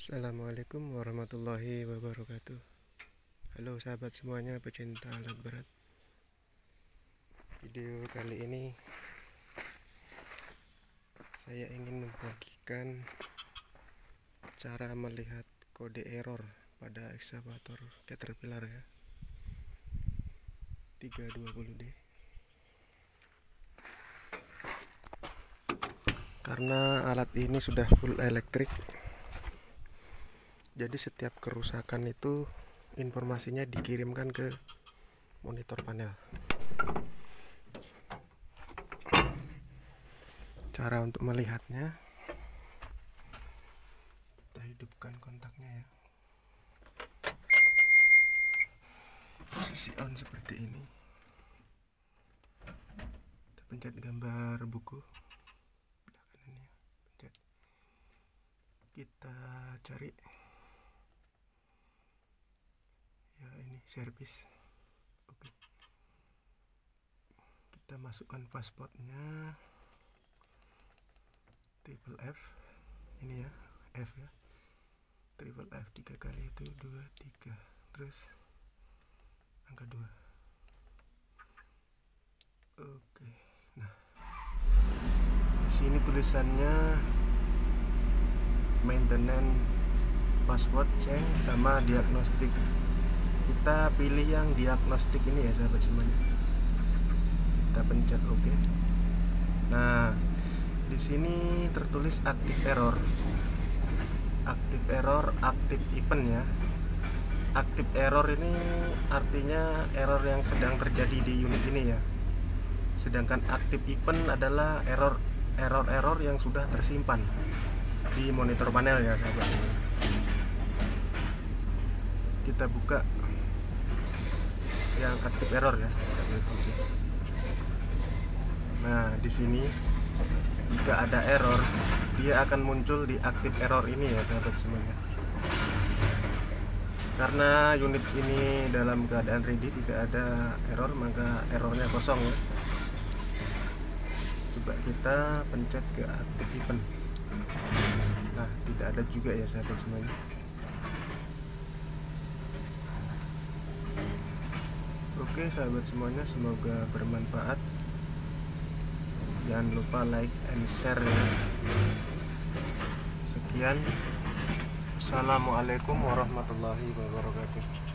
Assalamualaikum warahmatullahi wabarakatuh. Halo sahabat semuanya pecinta alat berat. Video kali ini Saya ingin membagikan Cara melihat kode error pada ekskavator Caterpillar ya. 320D Karena alat ini sudah full elektrik jadi setiap kerusakan itu informasinya dikirimkan ke monitor panel. Cara untuk melihatnya kita hidupkan kontaknya ya. Posisi on seperti ini. Kita pencet gambar buku. Ya. Kita cari servis. Oke. Kita masukkan pasportnya triple F. Ini ya F ya. Triple F tiga kali itu dua tiga. Terus angka dua. Oke. Nah di sini tulisannya maintenance password change sama diagnostik kita pilih yang diagnostik ini ya sahabat semuanya. Kita pencet oke OK. nah di sini tertulis aktif error. Aktif error aktif event ya. Aktif error ini artinya error yang sedang terjadi di unit ini ya. Sedangkan aktif event adalah error error-error yang sudah tersimpan di monitor panel ya sahabat. Kita buka yang aktif error ya. Nah di sini jika ada error. Dia akan muncul di aktif error ini ya sahabat semuanya karena unit ini dalam keadaan ready tidak ada error maka errornya kosong ya. Coba kita pencet ke aktif event. Nah tidak ada juga ya sahabat semuanya Oke sahabat semuanya semoga bermanfaat. Jangan lupa like and share ya. Sekian. Assalamualaikum warahmatullahi wabarakatuh